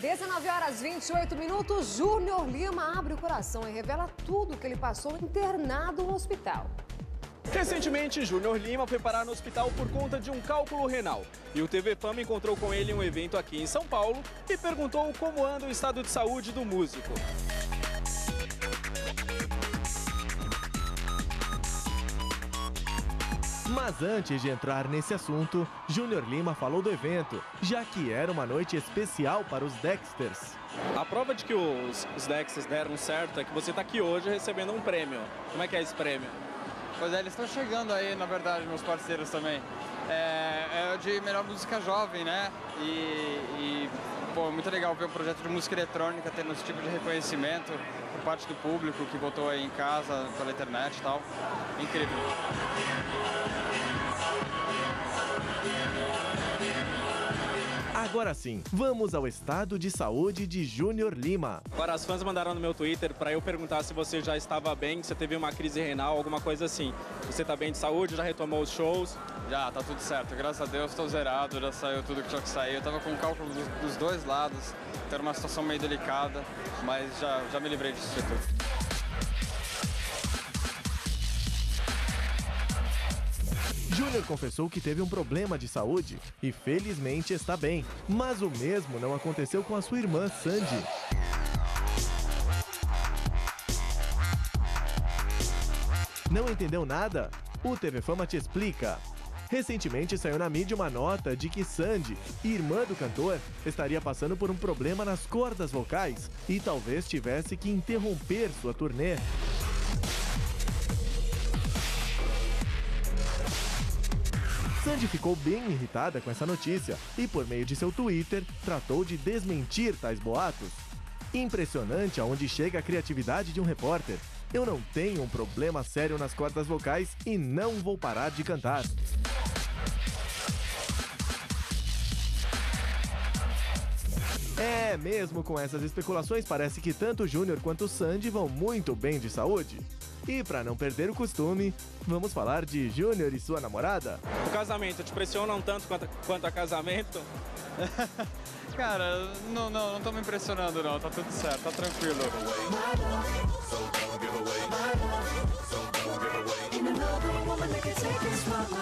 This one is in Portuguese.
19 horas 28 minutos, Júnior Lima abre o coração e revela tudo que ele passou internado no hospital. Recentemente, Júnior Lima foi parar no hospital por conta de um cálculo renal. E o TV Fama encontrou com ele em um evento aqui em São Paulo e perguntou como anda o estado de saúde do músico. Mas antes de entrar nesse assunto, Júnior Lima falou do evento, já que era uma noite especial para os Dexters. A prova de que os, os Dexters deram certo é que você está aqui hoje recebendo um prêmio. Como é que é esse prêmio? Pois é, eles estão chegando aí, na verdade, meus parceiros também. É, é de melhor música jovem, né? E, e pô, muito legal ver um projeto de música eletrônica tendo esse tipo de reconhecimento por parte do público que votou aí em casa, pela internet e tal. Incrível. Agora sim, vamos ao estado de saúde de Júnior Lima. Agora, as fãs mandaram no meu Twitter para eu perguntar se você já estava bem, se teve uma crise renal, alguma coisa assim. Você está bem de saúde, já retomou os shows? Já, tá tudo certo. Graças a Deus, estou zerado, já saiu tudo que tinha que sair. Eu tava com cálculo dos, dos dois lados, era uma situação meio delicada, mas já, já me livrei disso tudo. Júnior confessou que teve um problema de saúde e felizmente está bem. Mas o mesmo não aconteceu com a sua irmã Sandy. Não entendeu nada? O TV Fama te explica. Recentemente saiu na mídia uma nota de que Sandy, irmã do cantor, estaria passando por um problema nas cordas vocais e talvez tivesse que interromper sua turnê. Sandy ficou bem irritada com essa notícia e, por meio de seu Twitter, tratou de desmentir tais boatos. Impressionante aonde chega a criatividade de um repórter. Eu não tenho um problema sério nas cordas vocais e não vou parar de cantar. É, mesmo com essas especulações, parece que tanto o Júnior quanto o Sandy vão muito bem de saúde. E para não perder o costume, vamos falar de Júnior e sua namorada. O casamento te pressionam tanto quanto, quanto a casamento? Cara, não, não, não tô me impressionando não, tá tudo certo, tá tranquilo. In